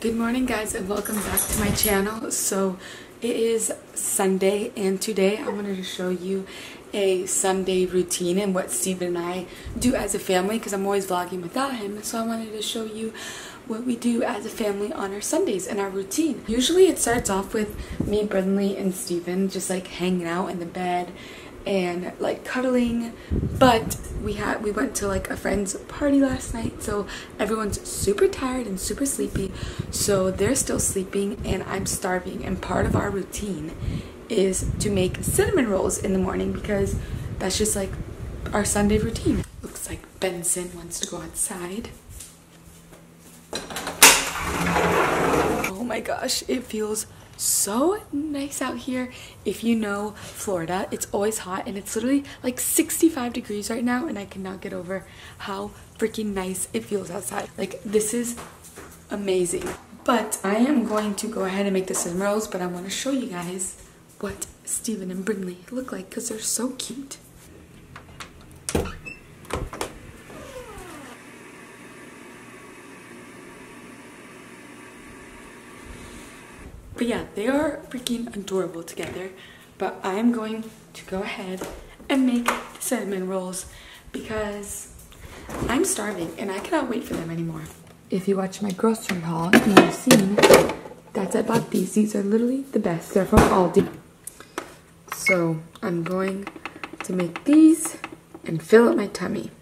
Good morning guys and welcome back to my channel. So it is Sunday and today I wanted to show you a Sunday routine and what Steven and I do as a family because I'm always vlogging without him. So I wanted to show you what we do as a family on our Sundays and our routine. Usually it starts off with me, Brinley, and Steven just like hanging out in the bed and like cuddling but we had we went to like a friend's party last night so everyone's super tired and super sleepy so they're still sleeping and i'm starving and part of our routine is to make cinnamon rolls in the morning because that's just like our sunday routine. Looks like benson wants to go outside. Oh my gosh it feels so nice out here. If you know Florida, it's always hot and it's literally like 65 degrees right now and I cannot get over how freaking nice it feels outside. Like this is amazing. But I am going to go ahead and make the cinnamon rolls, but I want to show you guys what Steven and Brinley look like because they're so cute. But yeah, they are freaking adorable together. But I'm going to go ahead and make the cinnamon rolls because I'm starving and I cannot wait for them anymore. If you watch my grocery haul, you have seen that I bought these. These are literally the best. They're from Aldi. So I'm going to make these and fill up my tummy.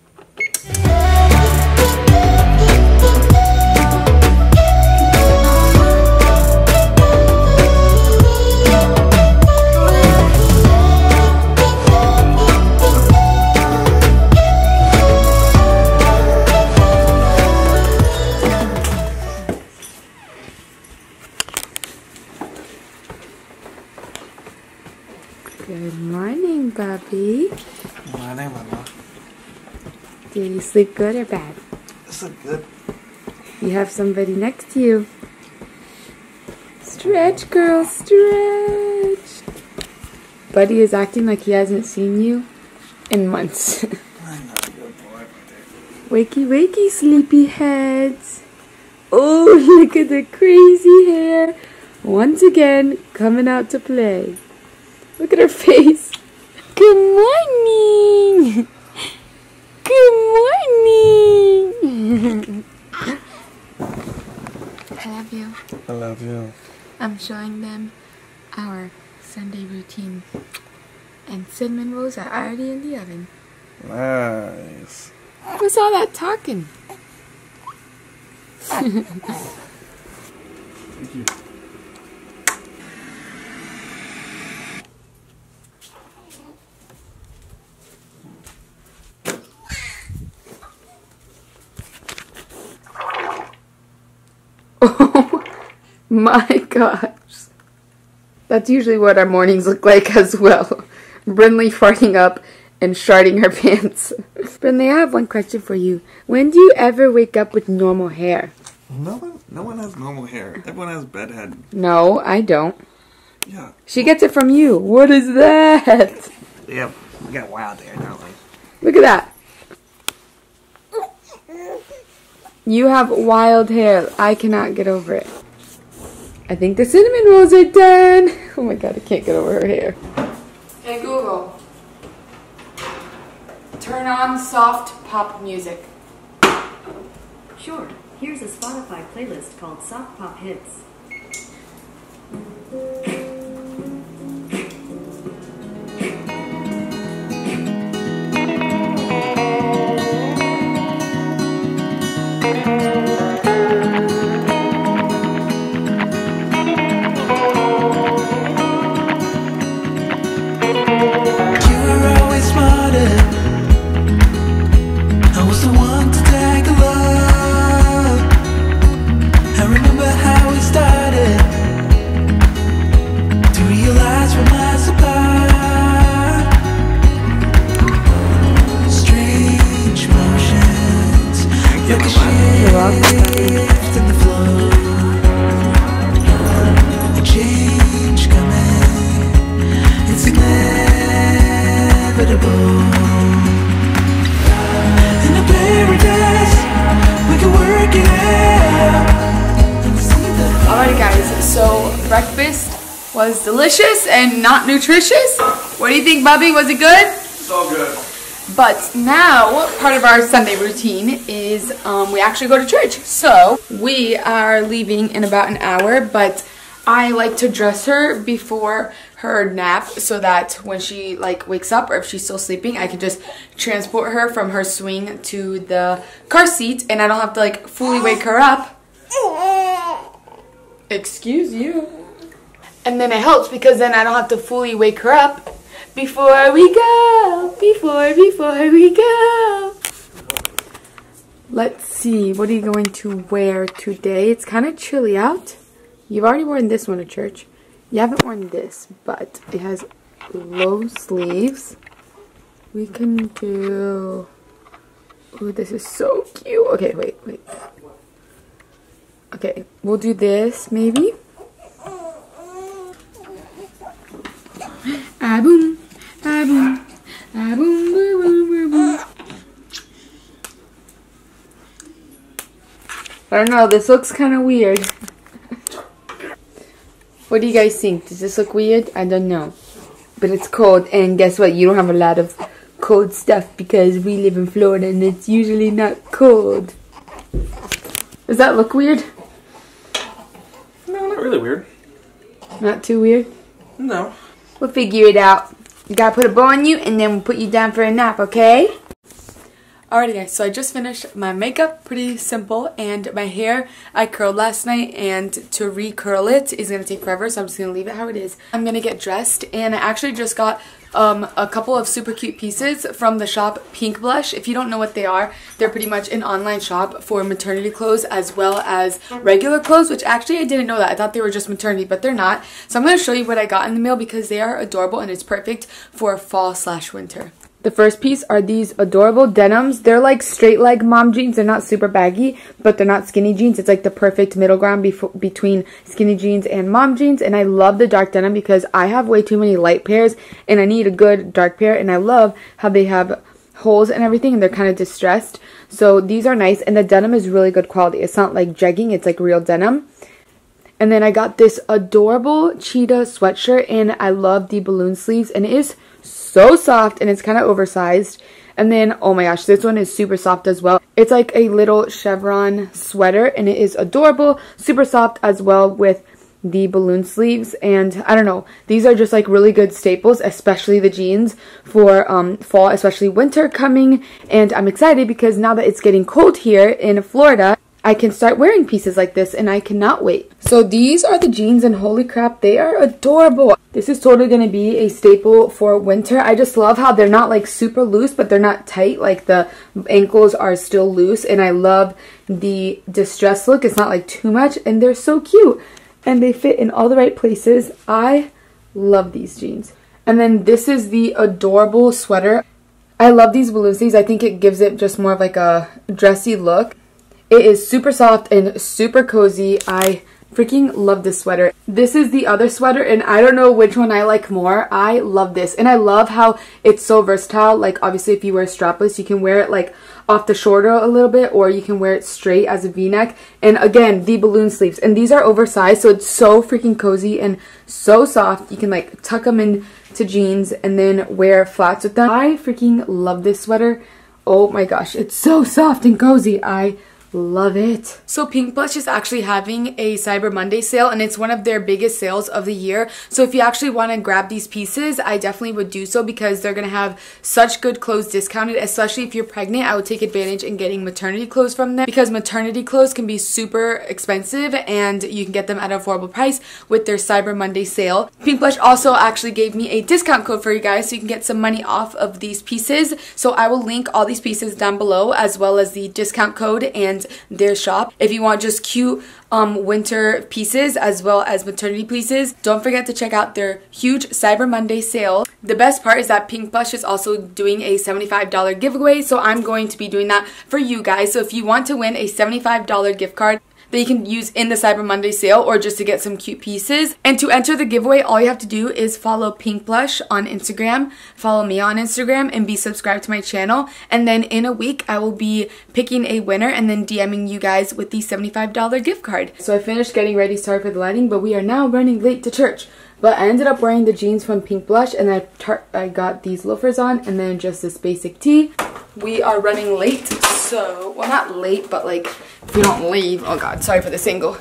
Did you sleep good or bad? This is good. You have somebody next to you. Stretch, girl, stretch. Buddy is acting like he hasn't seen you in months. I know, good boy. wakey, wakey, sleepy heads. Oh, look at the crazy hair. Once again, coming out to play. Look at her face. Good morning. Good morning. I love you. I love you. I'm showing them our Sunday routine. And cinnamon rolls are already in the oven. Nice. What's all that talking? Thank you. Oh my gosh. That's usually what our mornings look like as well. Brinley farting up and sharding her pants. Brinley, I have one question for you. When do you ever wake up with normal hair? No one, no one has normal hair. Everyone has bedhead. No, I don't. Yeah. She gets it from you. What is that? Yeah, we got wild hair, don't we? Look at that. You have wild hair. I cannot get over it. I think the cinnamon rolls are done. Oh my god, I can't get over her hair. Hey Google, turn on soft pop music. Sure. Here's a Spotify playlist called Soft Pop Hits. Delicious and not nutritious. What do you think, Bubby? Was it good? It's all good. But now, part of our Sunday routine is um, we actually go to church. So, we are leaving in about an hour, but I like to dress her before her nap so that when she like wakes up or if she's still sleeping, I can just transport her from her swing to the car seat and I don't have to like fully wake her up. Excuse you. And then it helps because then I don't have to fully wake her up before we go, before, before we go. Let's see, what are you going to wear today? It's kind of chilly out. You've already worn this one to church. You haven't worn this, but it has low sleeves. We can do... Oh, this is so cute. Okay, wait, wait. Okay, we'll do this, maybe. Ah, boom. Ah, boom. Ah, boom, boom, boom, boom, boom. I don't know, this looks kind of weird. what do you guys think? Does this look weird? I don't know. But it's cold, and guess what? You don't have a lot of cold stuff because we live in Florida and it's usually not cold. Does that look weird? No, not really weird. Not too weird? No. We'll figure it out. You gotta put a bow on you and then we'll put you down for a nap, okay? Alrighty guys, so I just finished my makeup, pretty simple, and my hair I curled last night and to re-curl it is going to take forever, so I'm just going to leave it how it is. I'm going to get dressed and I actually just got um, a couple of super cute pieces from the shop Pink Blush. If you don't know what they are, they're pretty much an online shop for maternity clothes as well as regular clothes, which actually I didn't know that. I thought they were just maternity, but they're not. So I'm going to show you what I got in the mail because they are adorable and it's perfect for fall slash winter. The first piece are these adorable denims. They're like straight leg mom jeans. They're not super baggy, but they're not skinny jeans. It's like the perfect middle ground between skinny jeans and mom jeans. And I love the dark denim because I have way too many light pairs and I need a good dark pair. And I love how they have holes and everything and they're kind of distressed. So these are nice and the denim is really good quality. It's not like jegging, it's like real denim. And then I got this adorable cheetah sweatshirt and I love the balloon sleeves and it is so soft and it's kind of oversized. And then, oh my gosh, this one is super soft as well. It's like a little chevron sweater and it is adorable, super soft as well with the balloon sleeves and I don't know these are just like really good staples especially the jeans for um, fall especially winter coming and I'm excited because now that it's getting cold here in Florida I can start wearing pieces like this and I cannot wait. So these are the jeans and holy crap, they are adorable. This is totally going to be a staple for winter. I just love how they're not like super loose, but they're not tight. Like the ankles are still loose and I love the distress look. It's not like too much and they're so cute and they fit in all the right places. I love these jeans. And then this is the adorable sweater. I love these balloons. I think it gives it just more of like a dressy look. It is super soft and super cozy. I freaking love this sweater. This is the other sweater and I don't know which one I like more. I love this and I love how it's so versatile. Like obviously if you wear strapless you can wear it like off the shoulder a little bit or you can wear it straight as a v-neck. And again the balloon sleeves and these are oversized so it's so freaking cozy and so soft. You can like tuck them into jeans and then wear flats with them. I freaking love this sweater. Oh my gosh it's so soft and cozy. I Love it. So Pink Blush is actually having a Cyber Monday sale and it's one of their biggest sales of the year. So if you actually want to grab these pieces, I definitely would do so because they're going to have such good clothes discounted, especially if you're pregnant. I would take advantage in getting maternity clothes from them because maternity clothes can be super expensive and you can get them at an affordable price with their Cyber Monday sale. Pink Blush also actually gave me a discount code for you guys so you can get some money off of these pieces. So I will link all these pieces down below as well as the discount code and their shop. If you want just cute um, winter pieces as well as maternity pieces, don't forget to check out their huge Cyber Monday sale. The best part is that Pink Blush is also doing a $75 giveaway, so I'm going to be doing that for you guys. So if you want to win a $75 gift card, that you can use in the Cyber Monday sale or just to get some cute pieces. And to enter the giveaway, all you have to do is follow Pink Blush on Instagram, follow me on Instagram, and be subscribed to my channel. And then in a week, I will be picking a winner and then DMing you guys with the $75 gift card. So I finished getting ready, sorry for the lighting, but we are now running late to church. But I ended up wearing the jeans from Pink Blush and I, I got these loafers on and then just this basic tee. We are running late, so, well not late, but like if we don't leave, oh god, sorry for the single.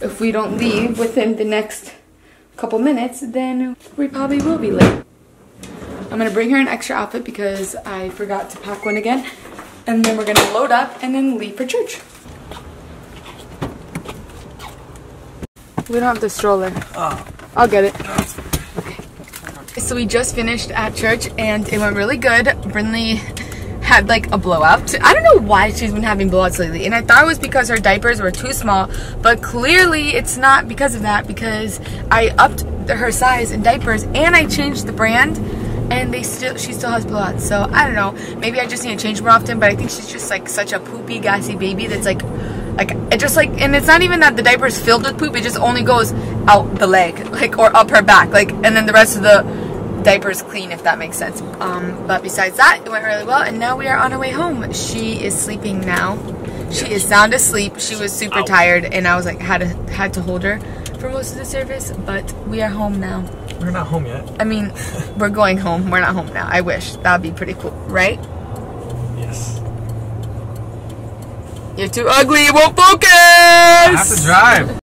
If we don't leave within the next couple minutes, then we probably will be late. I'm gonna bring her an extra outfit because I forgot to pack one again. And then we're gonna load up and then leave for church. We don't have the stroller. Oh. I'll get it. Okay. So we just finished at church and it went really good. Brinley had like a blowout. I don't know why she's been having blowouts lately. And I thought it was because her diapers were too small. But clearly it's not because of that because I upped her size in diapers and I changed the brand and they still she still has blowouts. So I don't know. Maybe I just need to change more often. But I think she's just like such a poopy, gassy baby that's like like it just like and it's not even that the diaper is filled with poop it just only goes out the leg like or up her back like and then the rest of the diaper is clean if that makes sense. Um but besides that it went really well and now we are on our way home. She is sleeping now. She is sound asleep. She was super tired and i was like had to had to hold her for most of the service but we are home now. We're not home yet. i mean we're going home. We're not home now. I wish. That would be pretty cool right? Yes. you're too ugly. It won't focus. I have to drive.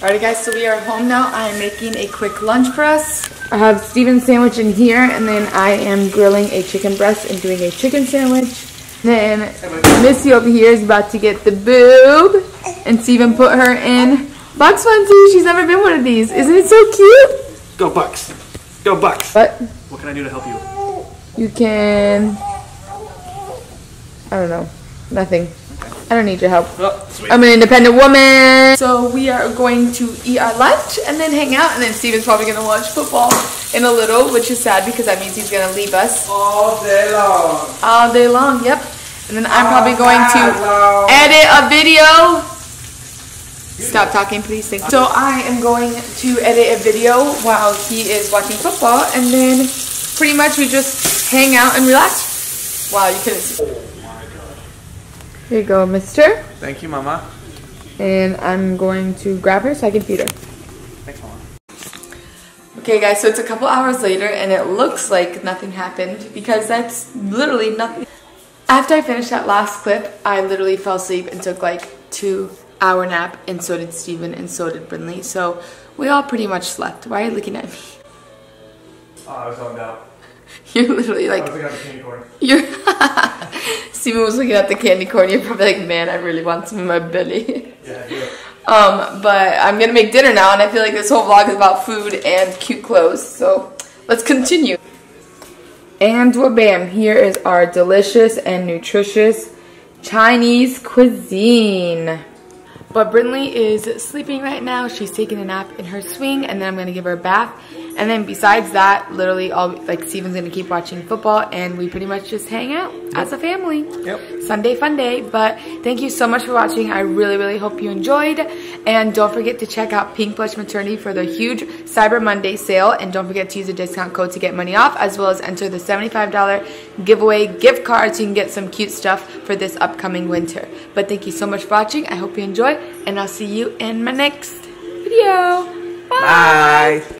Alrighty guys, so we are home now. I am making a quick lunch for us. I have Steven's sandwich in here, and then I am grilling a chicken breast and doing a chicken sandwich. Then Missy over here is about to get the boob, and Steven put her in Bugs Funzy. She's never been one of these. Isn't it so cute? Go Bucks. Go Bucks. But What can I do to help you? you can, I don't know, nothing. I don't need your help. Oh. I'm an independent woman. So we are going to eat our lunch and then hang out and then Steven's probably gonna watch football in a little, which is sad because that means he's gonna leave us All day long. all day long. Yep. And then I'm probably going to edit a video. Stop talking, please. Thank So I am going to edit a video while he is watching football and then pretty much we just hang out and relax. Wow, you couldn't see. Here you go, mister. Thank you, Mama. And I'm going to grab her so I can feed her. Thanks, Mama. Okay guys, so it's a couple hours later and it looks like nothing happened because that's literally nothing. After I finished that last clip, I literally fell asleep and took like two hour nap and so did Steven and so did Brinley. So we all pretty much slept. Why are you looking at me? Oh, I was zoned out. You're literally I like, was looking at the candy corn. you're, Steven was looking at the candy corn. You're probably like, man, I really want some in my belly. Yeah, I do. Um, but I'm gonna make dinner now, and I feel like this whole vlog is about food and cute clothes. So let's continue. And well, bam! Here is our delicious and nutritious Chinese cuisine. But Brinley is sleeping right now. She's taking a nap in her swing, and then I'm gonna give her a bath. And then besides that, literally all like Steven's gonna keep watching football, and we pretty much just hang out as a family. Yep. Sunday fun day. But thank you so much for watching. I really, really hope you enjoyed. And don't forget to check out Pink Blush Maternity for the huge Cyber Monday sale. And don't forget to use the discount code to get money off, as well as enter the $75 giveaway gift card so you can get some cute stuff for this upcoming winter. But thank you so much for watching. I hope you enjoy, and I'll see you in my next video. Bye. Bye.